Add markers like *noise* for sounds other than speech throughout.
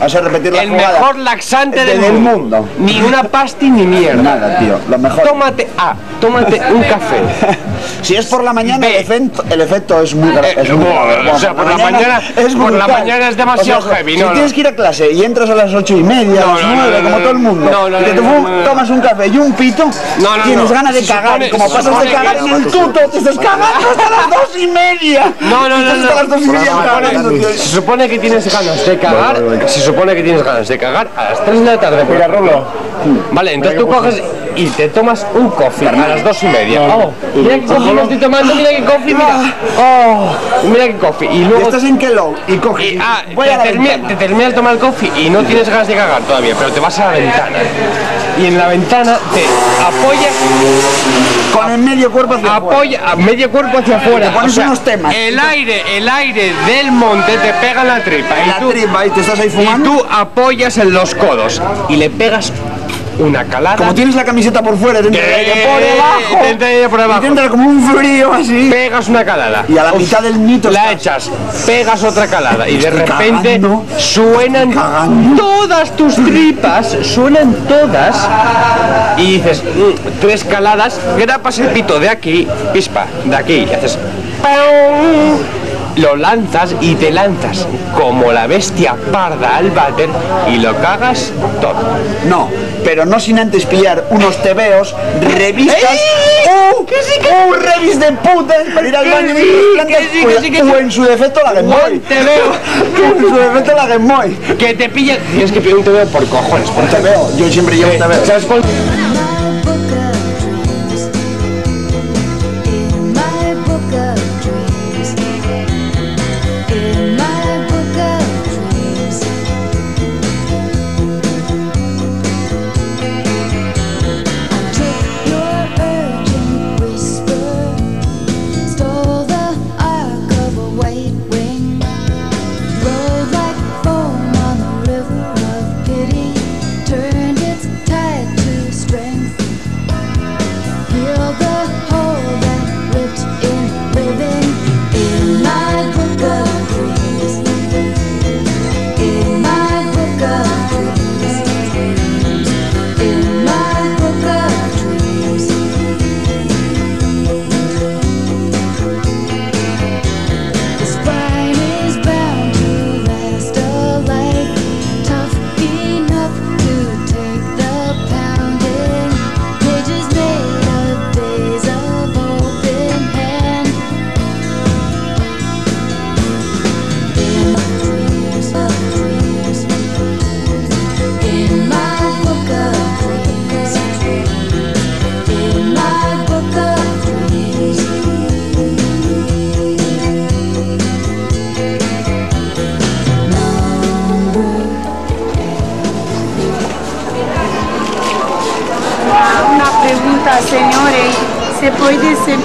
A repetir la El jugada. mejor laxante del, del mundo. mundo. Ni una pasti ni mierda. Nada, tío. Lo mejor. Tómate A, tómate un café. *laughs* Si es por la mañana, el efecto, el efecto es muy, Eh, grave. o sea, por la mañana- es por la mañana es demasiado heavy, Si no, no. tienes que ir a clase y entras a las ocho y media, No, a las nueve, no, como no, todo el mundo, no, no, y te tomas un café y un pito, No, no, tienes no. ganas de cagar. supone- y como pasas de cagar en el tuto, te estás cagando hasta las dos y media. No, no, no, hasta las dos y media Se supone- que tienes ganas de cagar. Se supone que tienes ganas de cagar a las 3 de la tarde. Mira, Rolo. Vale, entonces tú coges y te tomas un coffee a las 2 y media. Oh, mira qué coffee me estoy tomando, mira qué coffee, mira. Oh, mira qué coffee. Y luego estás en Kellogg y coges. Y, ah, voy a la te, termina- ventana. te terminas de tomar el coffee y no tienes ganas de cagar todavía, pero te vas a la ventana. Y en la ventana te apoyas, Con el medio cuerpo hacia afuera. apoya a medio cuerpo hacia afuera. Te pones unos temas. El aire, el aire del monte te pega en la tripa. En y la tú, tripa y te estás ahí y fumando. tú apoyas en los codos y le pegas una calada. Como tienes la camiseta por fuera, te aire por Eh, debajo. te entra por debajo. Y te entra como un frío así. pegas una calada. Y a la mitad del nito la estás. echas, pegas otra calada y de repente cagando. suenan todas tus tripas, suenan todas y dices "Mm, tres caladas, grapas el pito de aquí, pispa, de aquí y haces ¡pau! Lo lanzas y te lanzas como la bestia parda al váter y lo cagas todo. No, pero no sin antes pillar unos tebeos, revistas, un, un revis de putas para ir al Que baño sí, y que sí, o- que sí, que sí. en su defecto la Game Boy. Un tebeo. *laughs* en su defecto la Game Boy. Que te pillan, tienes que pillar un tebeo por cojones, Un tebeo, yo siempre llevo un tebeo. ¿Sabes cuál? My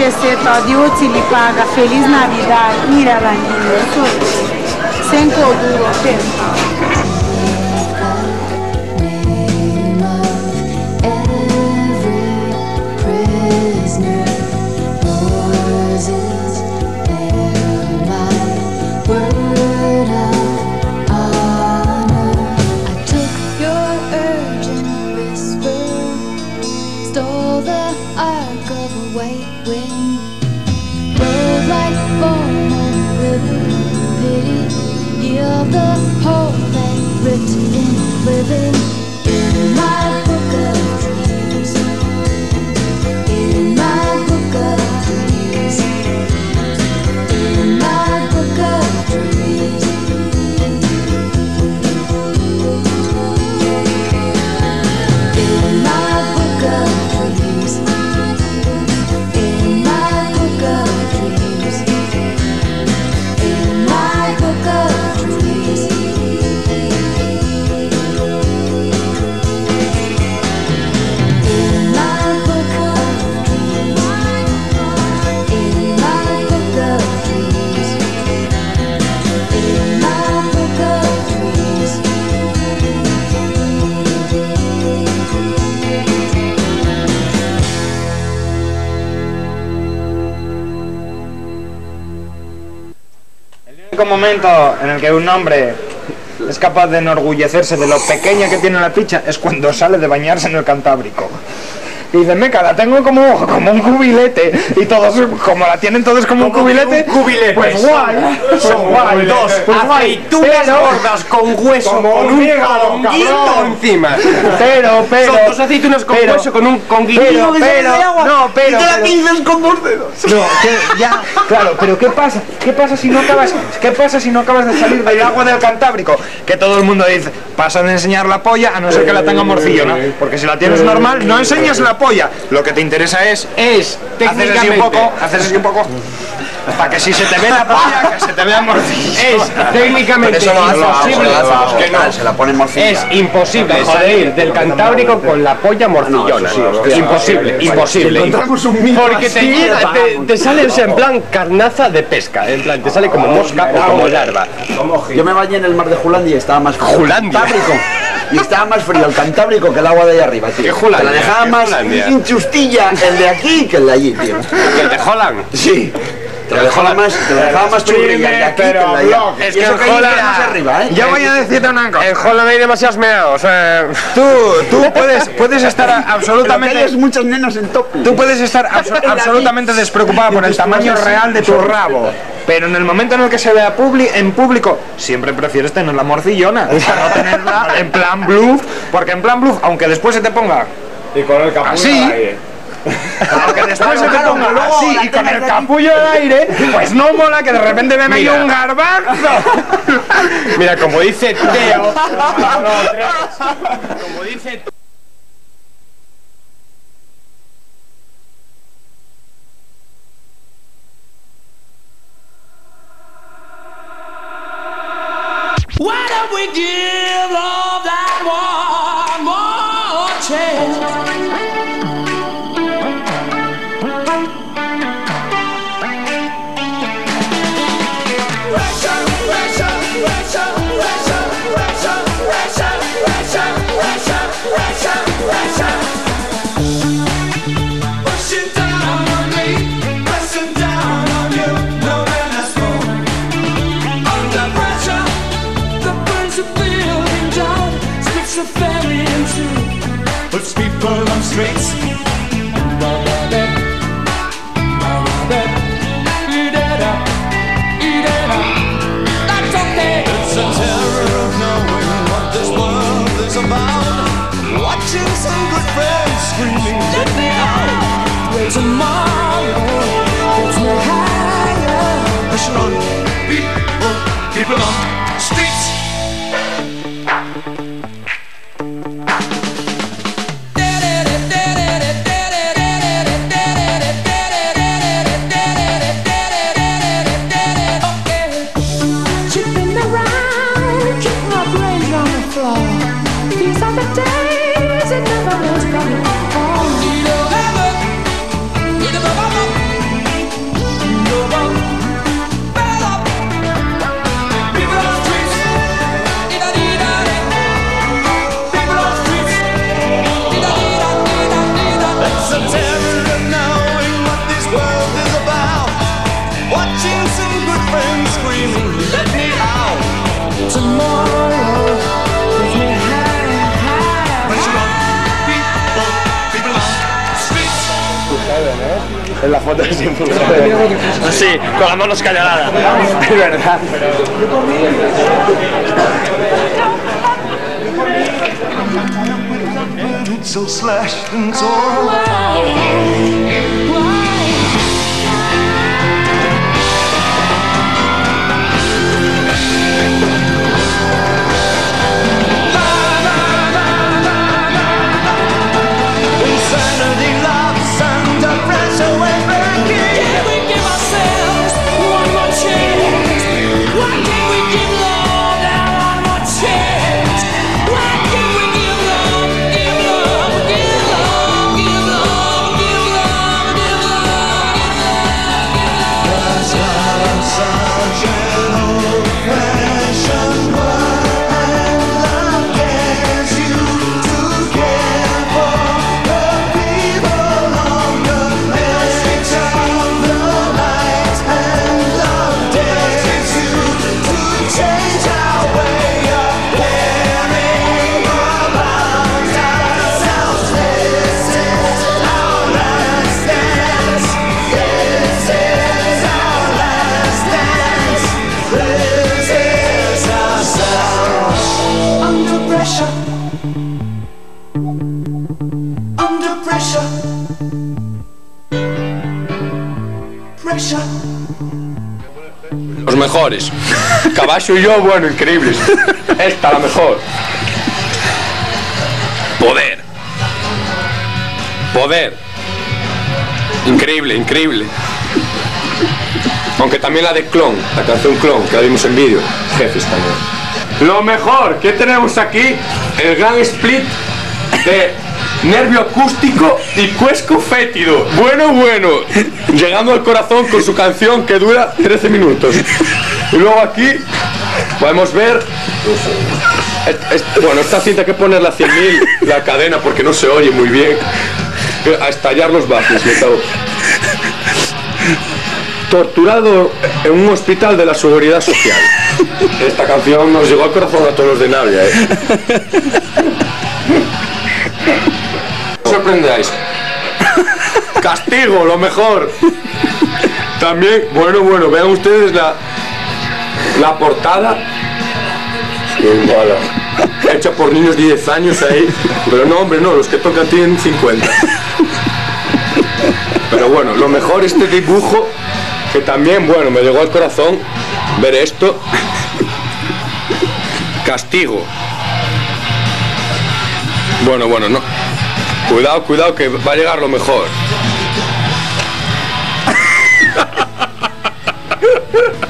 pesetas de paga Feliz Navidade, mira la sem eso, 5 tempo. Único momento en el que un hombre es capaz de enorgullecerse de lo pequeña que tiene la picha es cuando sale de bañarse en el Cantábrico. Y dice, meca, la tengo como, como un cubilete. Y todos, como la tienen todos como, un cubilete, cubiletes. pues guay, pues guay, Dos pues aceitunas gordas con hueso, Como con un conguito encima. Pero, pero. Son dos aceitunas con pero- hueso, con un conguito pero, pero, no, pero, y te la pinzas con dos dedos. No, que ya, claro, pero ¿qué pasa? ¿Qué pasa si no acabas, qué pasa si no acabas de salir del agua del Cantábrico? Que todo el mundo dice, pasa de enseñar la polla a no ser que la tenga morcillona, porque si la tienes normal no enseñas la polla. Lo que te interesa es Es hacer así un técnicamente. poco, hacer así un poco para que si se te ve la polla, que se te vea morcillona. Es técnicamente Eso hacen, imposible. que no. se la ponen morcilla. Es imposible salir del Cantábrico con la polla morcillona. imposible, imposible. encontramos un mito Porque te, así, llega- te, te sale o sea, en plan carnaza de pesca. En plan, te sale como mosca o como larva. Yo me bañé en el mar de Julandia y estaba más. Julandia. El. Y estaba más frío el Cantábrico que el agua de allá arriba, tío. ¿Qué? Te la dejaba ¿Qué más Julandia? hinchustilla el de aquí que el de allí, tío. Que te jolan. Sí. Te lo dejaba más, te lo dejaba más de allá. Es Y que eso el más arriba, ¿eh? Yo voy a decirte una cosa. En Holland hay demasiados meados. eh. Tú, tú puedes, puedes estar absolutamente es muchas nenas en top. Tú puedes estar abso- absolutamente despreocupada por el tamaño real de tu rabo, pero en el momento en el que se vea publi- en público, siempre prefieres tener la morcillona, para no tenerla en plan bluff, porque en plan bluff, aunque después se te ponga Y con el capullo Así. Aunque después se te ponga así y con el capullo al aire, pues no mola que de repente me Mira. un garbanzo. *laughs* Mira, como dice Teo. como dice Why don't we give burns are building down, splits the family in two, puts people on streets. That's okay. It's a terror of knowing what this world is about. Watching some good friends screaming, let me out. Tomorrow, En la foto es impulsable. Sí, con las manos calladas. Es verdad. So slashed and torn. Mejores. Caballo y yo, bueno, increíbles. Esta la mejor. Poder. Poder. Increíble, increíble. Aunque también la de Clon, la canción Clon, que la vimos en vídeo. Jefes también. Lo mejor, ¿qué tenemos aquí? El gran split de nervio acústico y cuesco fétido. Bueno, bueno. Llegando al corazón con su canción que dura 13 minutos. Y luego aquí podemos ver. bueno, esta cinta hay que ponerla a 100.000 la cadena porque no se oye muy bien. A estallar los bajos, me cago. Torturado en un hospital de la seguridad social. Esta canción nos llegó al corazón a todos los de Navia, ¿eh? No sorprendáis. Castigo, lo mejor. También, bueno, bueno, vean ustedes la, la portada. Mala. Hecha por niños de 10 años ahí. Pero no, hombre, no, los que tocan tienen 50. Pero bueno, lo mejor este dibujo, que también, bueno, me llegó al corazón ver esto. Castigo. Bueno, bueno, no. Cuidado, cuidado, que va a llegar lo mejor. *laughs*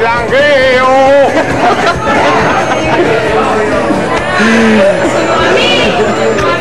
langueo. *laughs* *laughs*